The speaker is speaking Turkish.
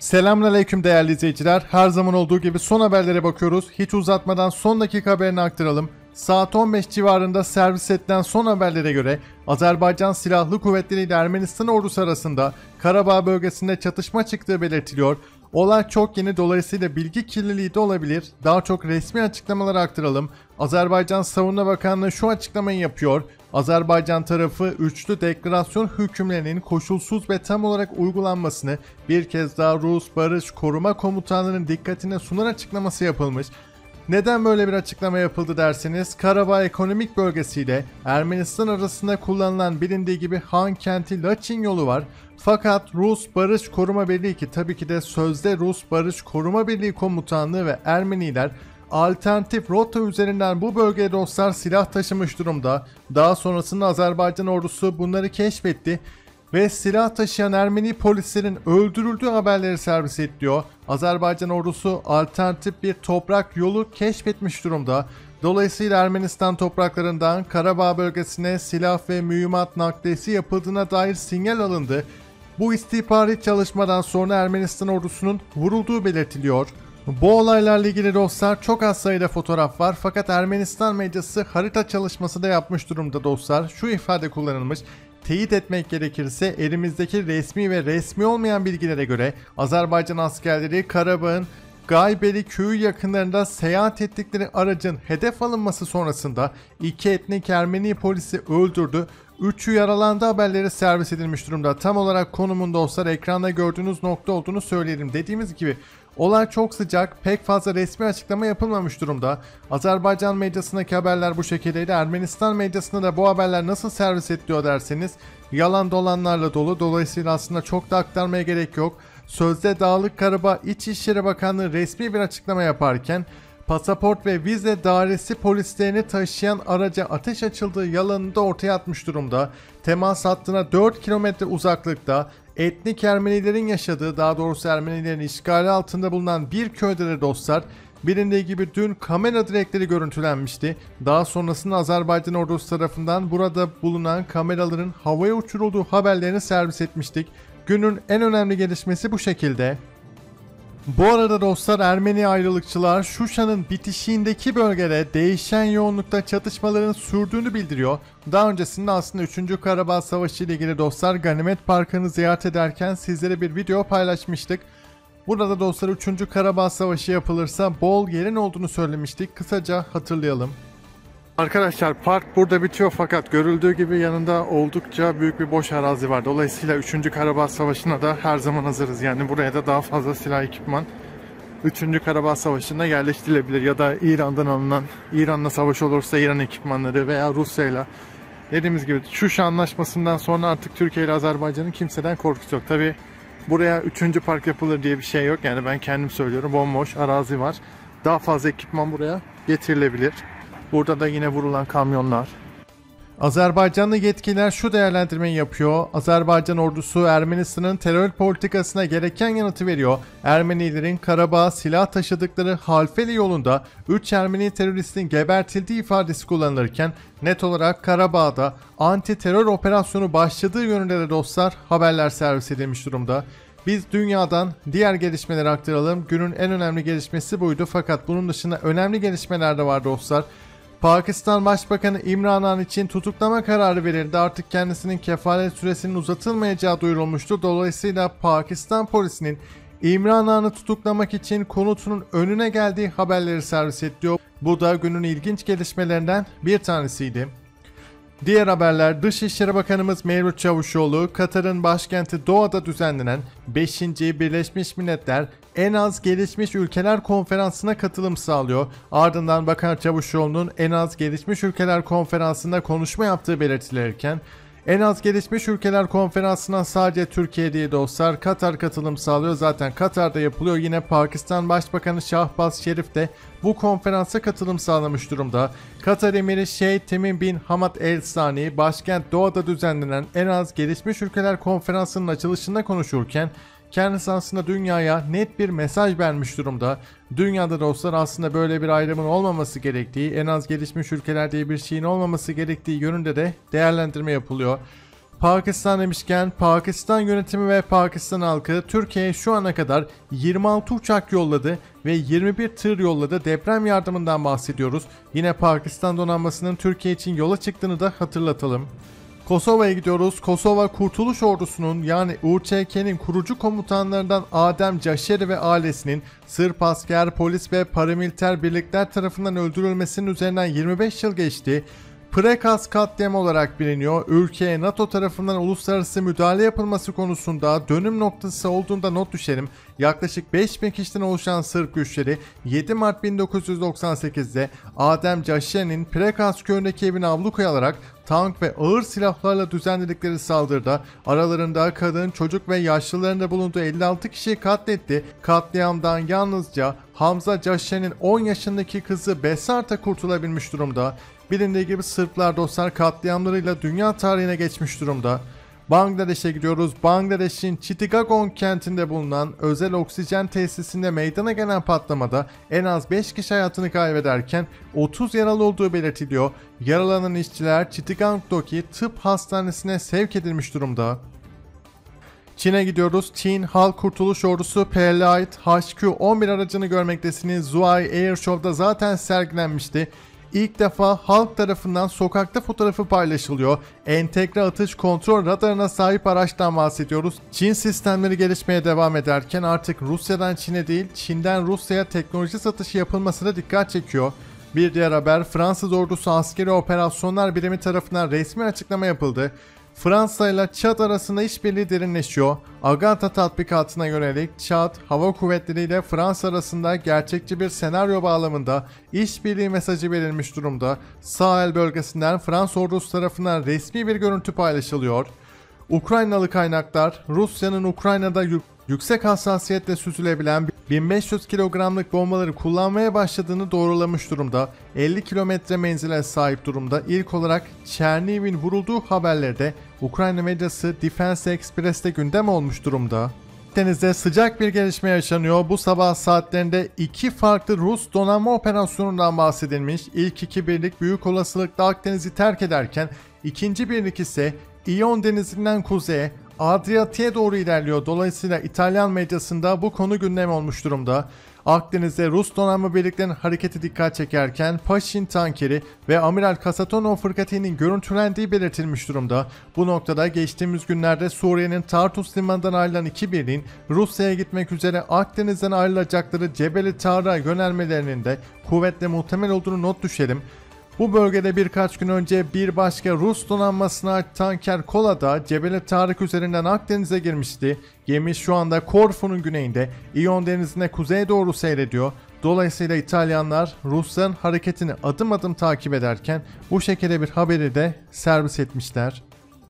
Selamünaleyküm değerli izleyiciler. Her zaman olduğu gibi son haberlere bakıyoruz. Hiç uzatmadan son dakika haberini aktaralım. Saat 15 civarında servis edilen son haberlere göre Azerbaycan Silahlı Kuvvetleri ile Ermenistan ordusu arasında Karabağ bölgesinde çatışma çıktığı belirtiliyor. Olay çok yeni dolayısıyla bilgi kirliliği de olabilir. Daha çok resmi açıklamaları aktaralım. Azerbaycan Savunma Bakanlığı şu açıklamayı yapıyor. Azerbaycan tarafı üçlü deklarasyon hükümlerinin koşulsuz ve tam olarak uygulanmasını bir kez daha Rus Barış Koruma Komutanlığı'nın dikkatine sunar açıklaması yapılmış. Neden böyle bir açıklama yapıldı derseniz Karabağ ekonomik bölgesiyle Ermenistan arasında kullanılan bilindiği gibi Han kenti Laçin yolu var. Fakat Rus Barış Koruma Birliği ki tabii ki de sözde Rus Barış Koruma Birliği komutanlığı ve Ermeniler alternatif rota üzerinden bu bölgeye dostlar silah taşımış durumda. Daha sonrasında Azerbaycan ordusu bunları keşfetti ve silah taşıyan Ermeni polislerin öldürüldüğü haberleri servis ediyor. Azerbaycan ordusu alternatif bir toprak yolu keşfetmiş durumda. Dolayısıyla Ermenistan topraklarından Karabağ bölgesine silah ve mühimmat nakliyesi yapıldığına dair sinyal alındı. Bu istihbari çalışmadan sonra Ermenistan ordusunun vurulduğu belirtiliyor. Bu olaylarla ilgili dostlar çok az sayıda fotoğraf var fakat Ermenistan medyası harita çalışması da yapmış durumda dostlar. Şu ifade kullanılmış. Teyit etmek gerekirse elimizdeki resmi ve resmi olmayan bilgilere göre Azerbaycan askerleri Karabağ'ın Gaybeli köyü yakınlarında seyahat ettikleri aracın hedef alınması sonrasında iki etnik Ermeni polisi öldürdü. Üçü yaralandı haberleri servis edilmiş durumda. Tam olarak konumun dostlar ekranda gördüğünüz nokta olduğunu söyleyelim. Dediğimiz gibi olay çok sıcak, pek fazla resmi açıklama yapılmamış durumda. Azerbaycan medyasındaki haberler bu şekildeydi. Ermenistan medyasında da bu haberler nasıl servis ediliyor derseniz yalan dolanlarla dolu. Dolayısıyla aslında çok da aktarmaya gerek yok. Sözde Dağlık Karabağ İçişleri Bakanlığı resmi bir açıklama yaparken pasaport ve vize dairesi polislerini taşıyan araca ateş açıldığı yalanını da ortaya atmış durumda. Temas hattına 4 kilometre uzaklıkta etnik Ermenilerin yaşadığı daha doğrusu Ermenilerin işgali altında bulunan bir köyde de dostlar Bilindiği gibi dün kamera direkleri görüntülenmişti. Daha sonrasında Azerbaycan ordusu tarafından burada bulunan kameraların havaya uçurulduğu haberlerini servis etmiştik. Günün en önemli gelişmesi bu şekilde. Bu arada dostlar Ermeni ayrılıkçılar Şuşa'nın bitişiğindeki bölgede değişen yoğunlukta çatışmaların sürdüğünü bildiriyor. Daha öncesinde aslında 3. Karabağ Savaşı ile ilgili dostlar Ganimet Parkı'nı ziyaret ederken sizlere bir video paylaşmıştık. Burada dostlar 3. Karabağ Savaşı yapılırsa bol yerin olduğunu söylemiştik. Kısaca hatırlayalım. Arkadaşlar park burada bitiyor fakat görüldüğü gibi yanında oldukça büyük bir boş arazi var. Dolayısıyla 3. Karabağ Savaşı'na da her zaman hazırız. Yani buraya da daha fazla silah ekipman 3. Karabağ Savaşı'nda yerleştirilebilir ya da İran'dan alınan İran'la savaş olursa İran ekipmanları veya Rusya'yla dediğimiz gibi Şuşa Anlaşması'ndan sonra artık Türkiye ile Azerbaycan'ın kimseden korkusu yok. Tabi buraya 3. park yapılır diye bir şey yok. Yani ben kendim söylüyorum bomboş arazi var. Daha fazla ekipman buraya getirilebilir. Burada da yine vurulan kamyonlar. Azerbaycanlı yetkililer şu değerlendirmeyi yapıyor. Azerbaycan ordusu Ermenistan'ın terör politikasına gereken yanıtı veriyor. Ermenilerin Karabağ silah taşıdıkları Halfeli yolunda 3 Ermeni teröristin gebertildiği ifadesi kullanılırken net olarak Karabağ'da anti terör operasyonu başladığı yönünde de dostlar haberler servis edilmiş durumda. Biz dünyadan diğer gelişmeleri aktaralım. Günün en önemli gelişmesi buydu fakat bunun dışında önemli gelişmeler de var dostlar. Pakistan Başbakanı İmran Han için tutuklama kararı verildi. Artık kendisinin kefalet süresinin uzatılmayacağı duyurulmuştu. Dolayısıyla Pakistan polisinin İmran Han'ı tutuklamak için konutunun önüne geldiği haberleri servis ediyor. Bu da günün ilginç gelişmelerinden bir tanesiydi. Diğer haberler Dışişleri Bakanımız Mevlüt Çavuşoğlu, Katar'ın başkenti Doha'da düzenlenen 5. Birleşmiş Milletler en az gelişmiş ülkeler konferansına katılım sağlıyor. Ardından Bakan Çavuşoğlu'nun en az gelişmiş ülkeler konferansında konuşma yaptığı belirtilirken en az gelişmiş ülkeler konferansına sadece Türkiye değil dostlar Katar katılım sağlıyor. Zaten Katar'da yapılıyor. Yine Pakistan Başbakanı Şahbaz Şerif de bu konferansa katılım sağlamış durumda. Katar Emiri Şeyh Temim bin Hamad El Sani başkent Doğa'da düzenlenen en az gelişmiş ülkeler konferansının açılışında konuşurken Kendisi aslında dünyaya net bir mesaj vermiş durumda. Dünyada dostlar aslında böyle bir ayrımın olmaması gerektiği, en az gelişmiş ülkeler diye bir şeyin olmaması gerektiği yönünde de değerlendirme yapılıyor. Pakistan demişken Pakistan yönetimi ve Pakistan halkı Türkiye'ye şu ana kadar 26 uçak yolladı ve 21 tır yolladı. Deprem yardımından bahsediyoruz. Yine Pakistan donanmasının Türkiye için yola çıktığını da hatırlatalım. Kosova'ya gidiyoruz. Kosova Kurtuluş Ordusu'nun yani UÇK'nin kurucu komutanlarından Adem Caşeri ve ailesinin Sırp asker, polis ve paramiliter birlikler tarafından öldürülmesinin üzerinden 25 yıl geçti. Prekas katliamı olarak biliniyor. Ülkeye NATO tarafından uluslararası müdahale yapılması konusunda dönüm noktası olduğunda not düşelim. Yaklaşık 5000 kişiden oluşan Sırp güçleri 7 Mart 1998'de Adem Caşen'in Prekas köyündeki evini ablukaya alarak tank ve ağır silahlarla düzenledikleri saldırıda aralarında kadın, çocuk ve yaşlıların da bulunduğu 56 kişiyi katletti. Katliamdan yalnızca Hamza Caşen'in 10 yaşındaki kızı Besarta kurtulabilmiş durumda. Bilindiği gibi Sırplar dostlar katliamlarıyla dünya tarihine geçmiş durumda. Bangladeş'e gidiyoruz. Bangladeş'in Chittagong kentinde bulunan özel oksijen tesisinde meydana gelen patlamada en az 5 kişi hayatını kaybederken 30 yaralı olduğu belirtiliyor. Yaralanan işçiler Chittagong'daki tıp hastanesine sevk edilmiş durumda. Çin'e gidiyoruz. Çin Halk Kurtuluş Ordusu ait HQ-11 aracını görmektesiniz. Zhuai Air Show'da zaten sergilenmişti. İlk defa halk tarafından sokakta fotoğrafı paylaşılıyor. Entegre atış kontrol radarına sahip araçtan bahsediyoruz. Çin sistemleri gelişmeye devam ederken artık Rusya'dan Çin'e değil Çin'den Rusya'ya teknoloji satışı yapılmasına dikkat çekiyor. Bir diğer haber Fransız ordusu askeri operasyonlar birimi tarafından resmi açıklama yapıldı. Fransa ile Çad arasında işbirliği derinleşiyor. Agata tatbikatına yönelik Çad Hava Kuvvetleri ile Fransa arasında gerçekçi bir senaryo bağlamında işbirliği mesajı verilmiş durumda. Sahel bölgesinden Fransa ordusu tarafından resmi bir görüntü paylaşılıyor. Ukraynalı kaynaklar Rusya'nın Ukrayna'da yüksek hassasiyetle süzülebilen 1500 kilogramlık bombaları kullanmaya başladığını doğrulamış durumda. 50 kilometre menzile sahip durumda. İlk olarak Çerniv'in vurulduğu haberlerde Ukrayna medyası Defense Express'te gündem olmuş durumda. Denizde sıcak bir gelişme yaşanıyor. Bu sabah saatlerinde iki farklı Rus donanma operasyonundan bahsedilmiş. İlk iki birlik büyük olasılıkla Akdeniz'i terk ederken ikinci birlik ise İyon Denizi'nden kuzeye Adriyatik'e doğru ilerliyor. Dolayısıyla İtalyan medyasında bu konu gündem olmuş durumda. Akdeniz'de Rus donanma birliklerinin hareketi dikkat çekerken Paşin tankeri ve Amiral Kasatonov fırkatinin görüntülendiği belirtilmiş durumda. Bu noktada geçtiğimiz günlerde Suriye'nin Tartus limanından ayrılan iki birliğin Rusya'ya gitmek üzere Akdeniz'den ayrılacakları Cebeli Tarık'a yönelmelerinin de kuvvetle muhtemel olduğunu not düşelim. Bu bölgede birkaç gün önce bir başka Rus donanmasına ait tanker Kola da Cebeli Tarık üzerinden Akdeniz'e girmişti. Gemi şu anda Korfu'nun güneyinde İyon Denizi'ne kuzeye doğru seyrediyor. Dolayısıyla İtalyanlar Rusların hareketini adım adım takip ederken bu şekilde bir haberi de servis etmişler.